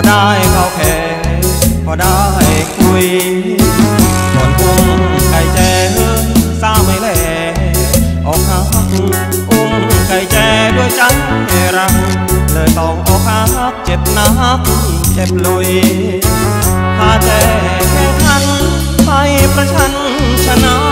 พอได้เข้าแขกพอได้คุยส่วนกุ้งไก่แจ้สาวไม่แลอกหักอุ้มไก่แจ้ด้วยใจรักเลยต้องอกหักเจ็บนักเจ็บลุยพาแจ้แข่งขันไปประชันชนะ